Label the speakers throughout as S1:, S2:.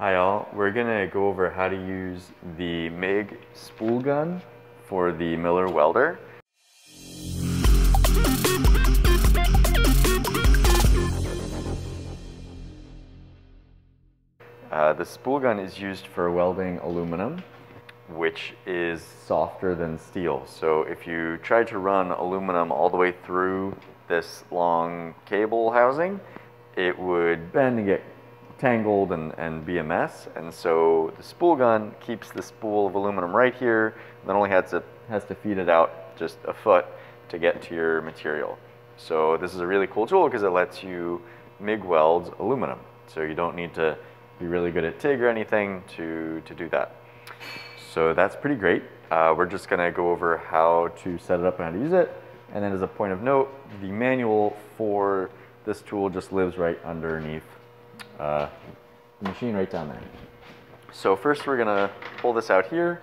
S1: Hi all, we're gonna go over how to use the MIG spool gun for the Miller welder. Uh, the spool gun is used for welding aluminum, which is softer than steel. So if you try to run aluminum all the way through this long cable housing, it would bend and get tangled and, and be a mess. And so the spool gun keeps the spool of aluminum right here, and then only has to, has to feed it out just a foot to get to your material. So this is a really cool tool because it lets you MIG weld aluminum. So you don't need to be really good at TIG or anything to, to do that. So that's pretty great. Uh, we're just gonna go over how to set it up and how to use it. And then as a point of note, the manual for this tool just lives right underneath uh, machine right down there. So first we're gonna pull this out here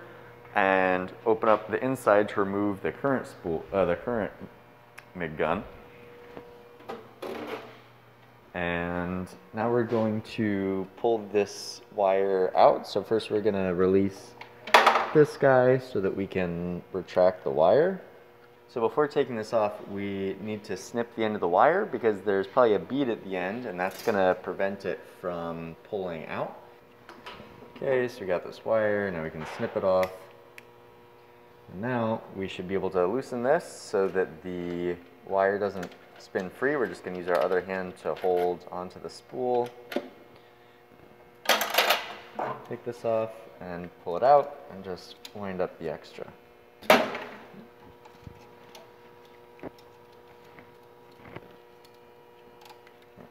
S1: and open up the inside to remove the current spool, uh, the current MIG gun. And now we're going to pull this wire out. So first we're gonna release this guy so that we can retract the wire. So before taking this off, we need to snip the end of the wire because there's probably a bead at the end and that's gonna prevent it from pulling out. Okay, so we got this wire, now we can snip it off. And now we should be able to loosen this so that the wire doesn't spin free. We're just going to use our other hand to hold onto the spool. Take this off and pull it out and just wind up the extra.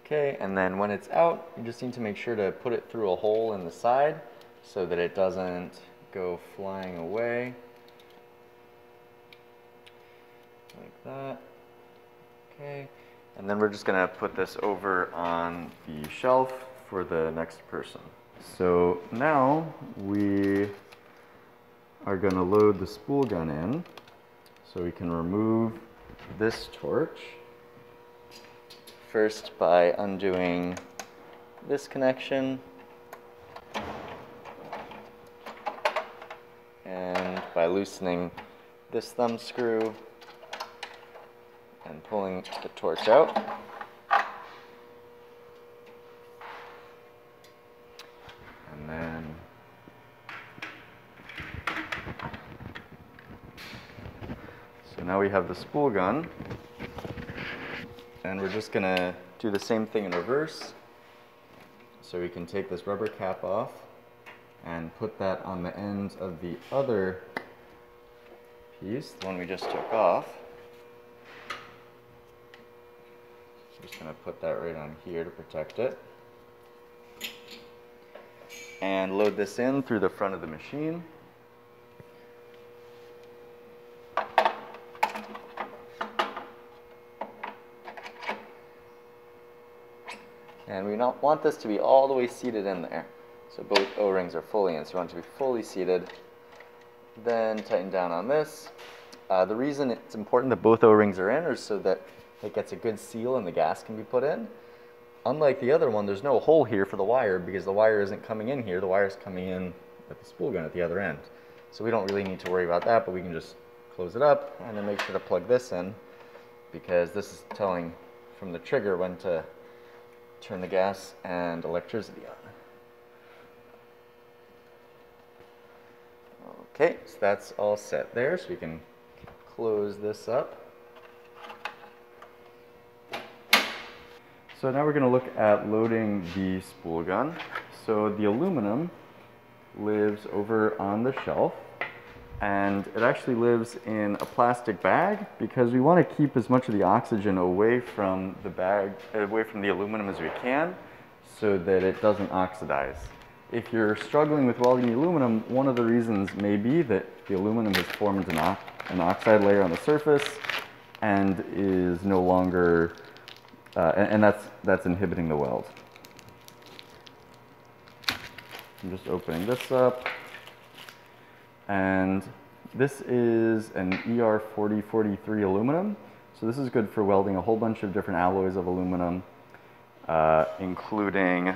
S1: Okay, and then when it's out, you just need to make sure to put it through a hole in the side so that it doesn't go flying away. Like that. Okay, and then we're just gonna put this over on the shelf for the next person. So now we are gonna load the spool gun in. So we can remove this torch. First by undoing this connection. And by loosening this thumb screw and pulling the torch out. And then so now we have the spool gun and we're just gonna do the same thing in reverse. So we can take this rubber cap off and put that on the end of the other piece, the one we just took off. just to put that right on here to protect it. And load this in through the front of the machine. And we not want this to be all the way seated in there. So both O-rings are fully in. So you want it to be fully seated. Then tighten down on this. Uh, the reason it's important that both O-rings are in is so that it gets a good seal and the gas can be put in. Unlike the other one, there's no hole here for the wire because the wire isn't coming in here. The wire is coming in at the spool gun at the other end. So we don't really need to worry about that, but we can just close it up and then make sure to plug this in because this is telling from the trigger when to turn the gas and electricity on. Okay, so that's all set there, so we can close this up. So now we're going to look at loading the spool gun. So the aluminum lives over on the shelf and it actually lives in a plastic bag because we want to keep as much of the oxygen away from the bag, away from the aluminum as we can so that it doesn't oxidize. If you're struggling with welding the aluminum, one of the reasons may be that the aluminum has formed an, an oxide layer on the surface and is no longer uh, and, and, that's, that's inhibiting the weld. I'm just opening this up. And this is an ER4043 aluminum. So this is good for welding a whole bunch of different alloys of aluminum, uh, including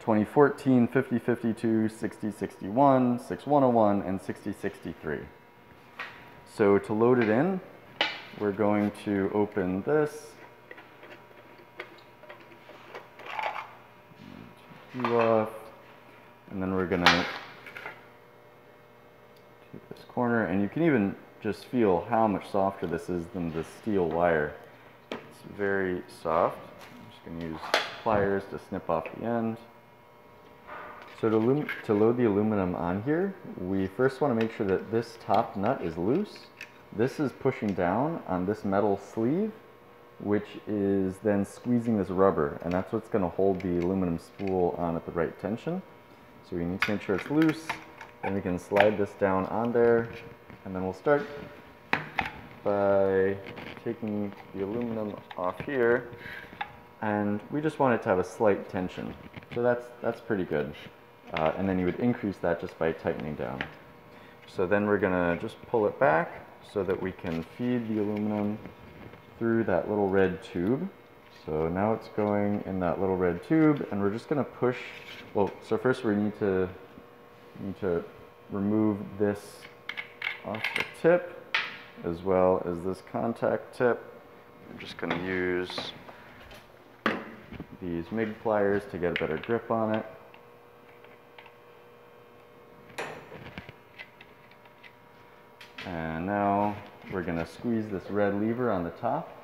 S1: 2014, 5052, 6061, 6101, and 6063. So to load it in, we're going to open this. and then we're gonna this corner, and you can even just feel how much softer this is than the steel wire. It's very soft. I'm just gonna use pliers to snip off the end. So to, to load the aluminum on here, we first want to make sure that this top nut is loose. This is pushing down on this metal sleeve, which is then squeezing this rubber, and that's what's going to hold the aluminum spool on at the right tension. So we need to make sure it's loose, then we can slide this down on there, and then we'll start by taking the aluminum off here, and we just want it to have a slight tension. So that's, that's pretty good. Uh, and then you would increase that just by tightening down. So then we're going to just pull it back so that we can feed the aluminum through that little red tube. So now it's going in that little red tube and we're just going to push, well, so first we need to, need to remove this off the tip as well as this contact tip. I'm just going to use these MIG pliers to get a better grip on it. And now we're going to squeeze this red lever on the top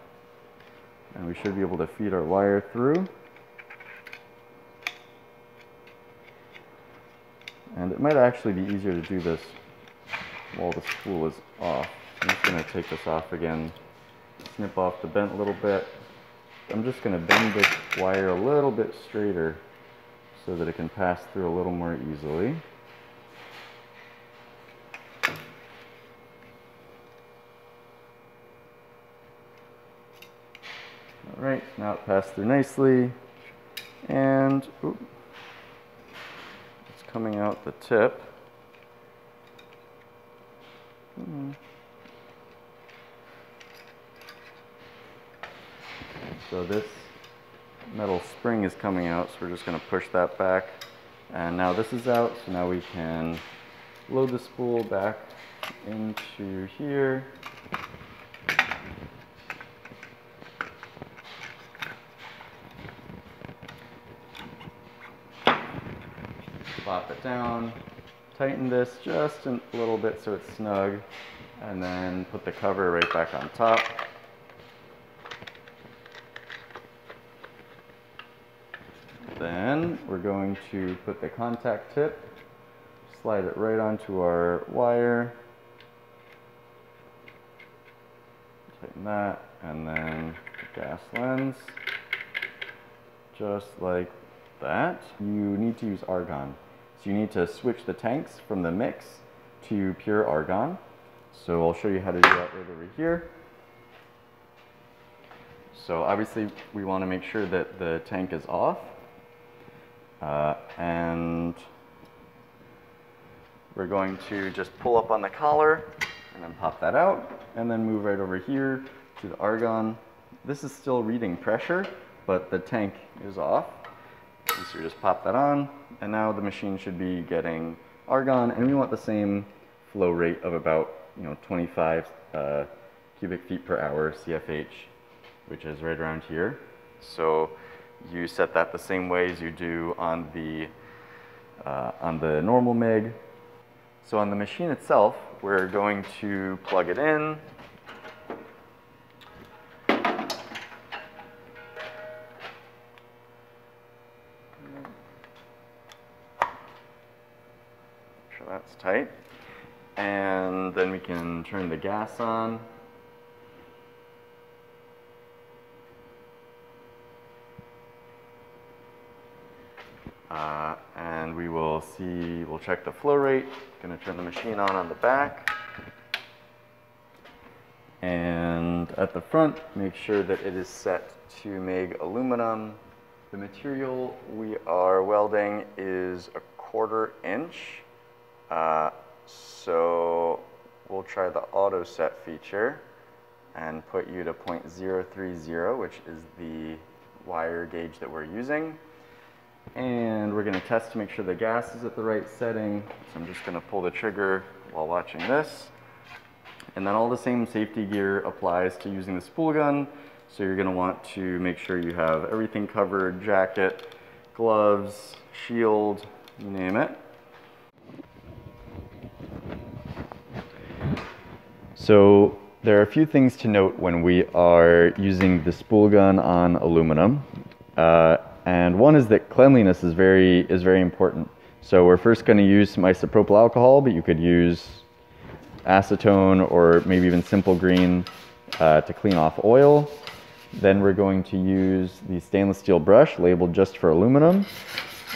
S1: and we should be able to feed our wire through. And it might actually be easier to do this while the spool is off. I'm just going to take this off again, snip off the bent a little bit. I'm just going to bend this wire a little bit straighter so that it can pass through a little more easily. All right, now it passed through nicely. And oops, coming out the tip. Hmm. So this metal spring is coming out, so we're just going to push that back. And now this is out, so now we can load the spool back into here. Plop it down, tighten this just a little bit so it's snug, and then put the cover right back on top. Then we're going to put the contact tip, slide it right onto our wire, tighten that, and then the gas lens, just like that. You need to use argon. So you need to switch the tanks from the mix to pure argon. So I'll show you how to do that right over here. So obviously we want to make sure that the tank is off. Uh, and we're going to just pull up on the collar and then pop that out and then move right over here to the argon. This is still reading pressure, but the tank is off. So you just pop that on, and now the machine should be getting argon, and we want the same flow rate of about you know 25 uh, cubic feet per hour CFH, which is right around here. So you set that the same way as you do on the uh, on the normal MIG. So on the machine itself, we're going to plug it in, that's tight. And then we can turn the gas on. Uh, and we will see, we'll check the flow rate. Gonna turn the machine on on the back. And at the front, make sure that it is set to MIG aluminum. The material we are welding is a quarter inch uh, so we'll try the auto set feature and put you to 0.030, which is the wire gauge that we're using. And we're gonna test to make sure the gas is at the right setting. So I'm just gonna pull the trigger while watching this. And then all the same safety gear applies to using the spool gun. So you're gonna want to make sure you have everything covered, jacket, gloves, shield, you name it. So there are a few things to note when we are using the spool gun on aluminum. Uh, and one is that cleanliness is very, is very important. So we're first going to use some isopropyl alcohol, but you could use acetone or maybe even simple green uh, to clean off oil. Then we're going to use the stainless steel brush labeled just for aluminum.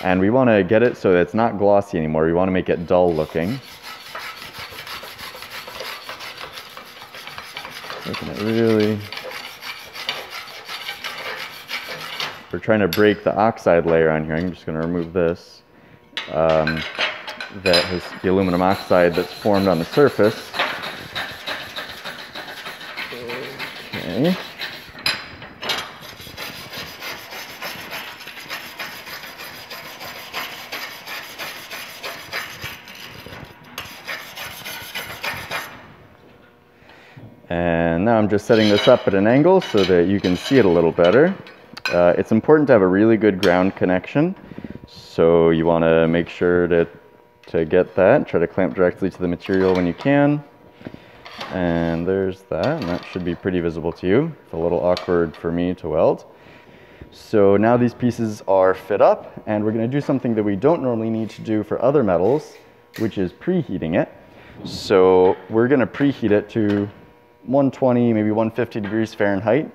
S1: And we want to get it so that it's not glossy anymore. We want to make it dull looking. Making it really we're trying to break the oxide layer on here. I'm just going to remove this. Um, that has the aluminum oxide that's formed on the surface. Okay. I'm just setting this up at an angle so that you can see it a little better. Uh, it's important to have a really good ground connection. So you want to make sure to, to get that. Try to clamp directly to the material when you can. And there's that, and that should be pretty visible to you. It's a little awkward for me to weld. So now these pieces are fit up, and we're going to do something that we don't normally need to do for other metals, which is preheating it. So we're going to preheat it to 120, maybe 150 degrees Fahrenheit.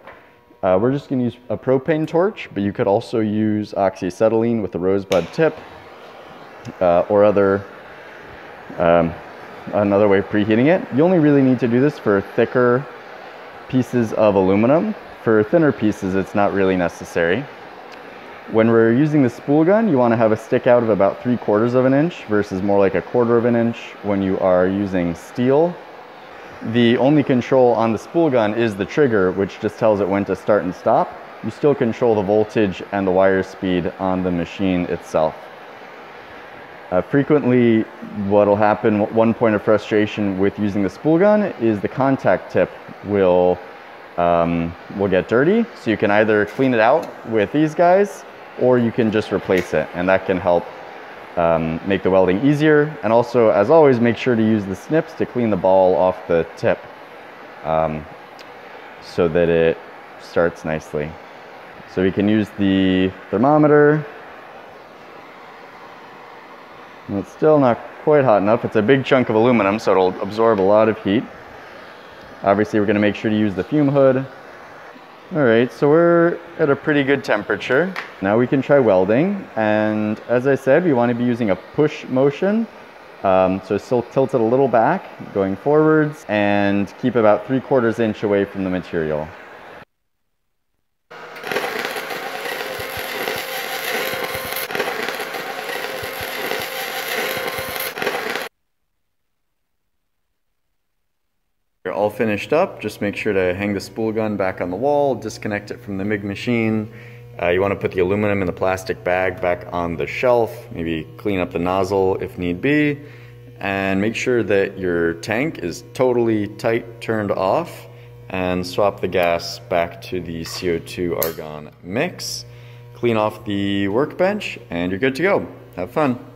S1: Uh, we're just going to use a propane torch, but you could also use oxyacetylene with a rosebud tip uh, or other um, another way of preheating it. You only really need to do this for thicker pieces of aluminum. For thinner pieces, it's not really necessary. When we're using the spool gun, you want to have a stick out of about three quarters of an inch versus more like a quarter of an inch when you are using steel the only control on the spool gun is the trigger, which just tells it when to start and stop. You still control the voltage and the wire speed on the machine itself. Uh, frequently, what will happen, one point of frustration with using the spool gun is the contact tip will, um, will get dirty. So you can either clean it out with these guys or you can just replace it and that can help um, make the welding easier. And also, as always, make sure to use the snips to clean the ball off the tip um, so that it starts nicely. So we can use the thermometer. And it's still not quite hot enough. It's a big chunk of aluminum, so it'll absorb a lot of heat. Obviously, we're going to make sure to use the fume hood. All right, so we're at a pretty good temperature. Now we can try welding. And as I said, we want to be using a push motion. Um, so still tilt it a little back, going forwards, and keep about three quarters inch away from the material. Finished up. Just make sure to hang the spool gun back on the wall, disconnect it from the MIG machine. Uh, you want to put the aluminum in the plastic bag back on the shelf, maybe clean up the nozzle if need be, and make sure that your tank is totally tight turned off and swap the gas back to the CO2 argon mix. Clean off the workbench and you're good to go. Have fun.